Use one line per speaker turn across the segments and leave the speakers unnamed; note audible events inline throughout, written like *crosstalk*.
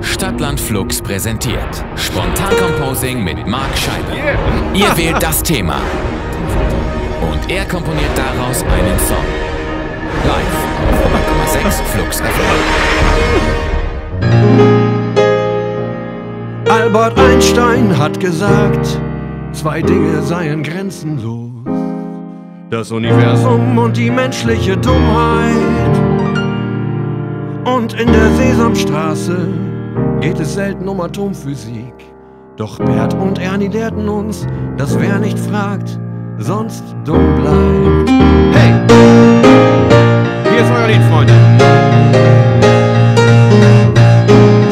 Stadtland Flux präsentiert Spontan Composing mit Marc Scheibe. Ihr wählt das Thema und er komponiert daraus einen Song. Live auf 1,6 Flux FM.
Albert Einstein hat gesagt, zwei Dinge seien grenzenlos. Das Universum und die menschliche Dummheit. Und in der Sesamstraße geht es selten um Atomphysik. Doch Bert und Ernie lehrten uns, dass wer nicht fragt, sonst dumm bleibt. Hey! Hier ist euer Lied, Freunde.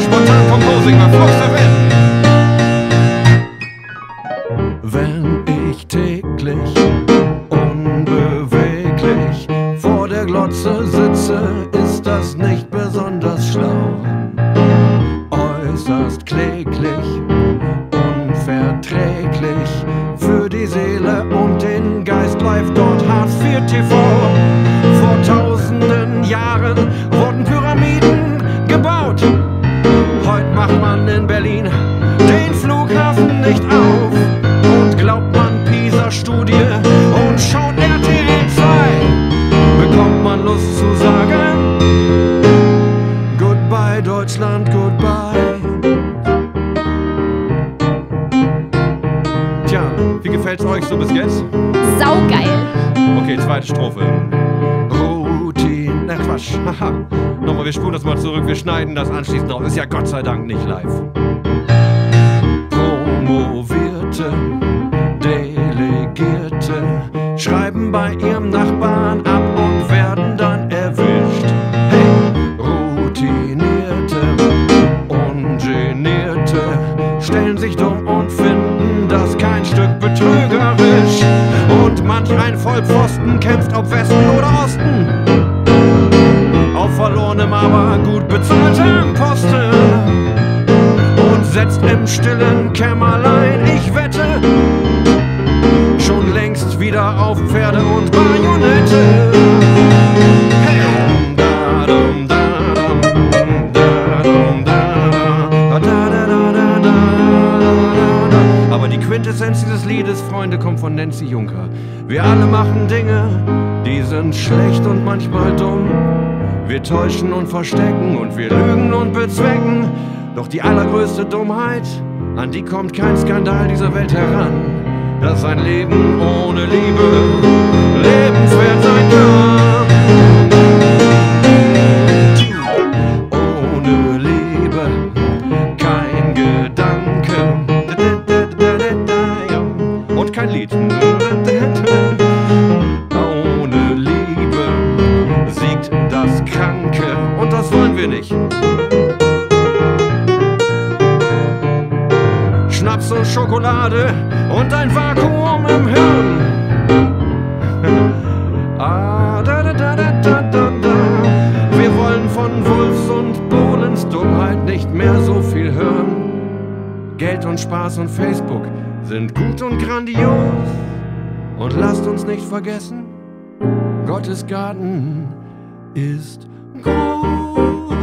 Spontan Composing bei Flux FM. Wenn ich täglich IV TV. Vor tausenden Jahren wurden Pyramiden gebaut. Heute macht man in Berlin den Flughafen nicht auf und glaubt man PISA-Studie und schaut RTL 2, bekommt man Lust zu sagen, Goodbye Deutschland, goodbye. Tja, wie gefällt's euch so bis jetzt?
Saugeil.
Okay, zweite Strophe. Routine, na Quatsch, *laughs* haha. Nochmal, wir spulen das mal zurück, wir schneiden das anschließend auf. Ist ja Gott sei Dank nicht live. Promovierte, Delegierte schreiben bei ihrem Nachbarn ab und werden dann erwischt. Hey, Routinierte, Ungenierte stellen sich dumm und finden manch ein Vollpfosten kämpft ob Westen oder Osten auf verlorenem, aber gut bezahltem Posten und setzt im stillen Kämmerlein, ich wette, schon längst wieder auf Pferde und Bajonette. Quintessenz dieses Liedes, Freunde, kommt von Nancy Juncker. Wir alle machen Dinge, die sind schlecht und manchmal dumm. Wir täuschen und verstecken und wir lügen und bezwecken. Doch die allergrößte Dummheit, an die kommt kein Skandal dieser Welt heran. Dass ein Leben ohne Liebe nicht. Schnaps und Schokolade und ein Vakuum im Hirn. *laughs* ah, da, da, da, da, da, da, da. Wir wollen von Wulfs und Bohlens Dummheit nicht mehr so viel hören. Geld und Spaß und Facebook sind gut und grandios. Und lasst uns nicht vergessen, Gottes Garten ist groß.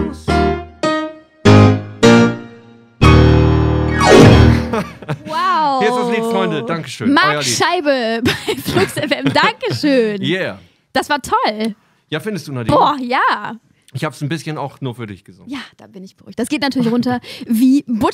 Freunde. Dankeschön. Euer
Marc. Scheibe *laughs* bei Flux FM. Dankeschön.
Yeah.
Das war toll.
Ja, findest du, Nadine?
Boah, ja.
Ich hab's ein bisschen auch nur für dich gesungen.
Ja, da bin ich beruhigt. Das geht natürlich runter wie Butter.